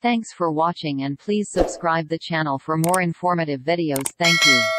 Thanks for watching and please subscribe the channel for more informative videos. Thank you.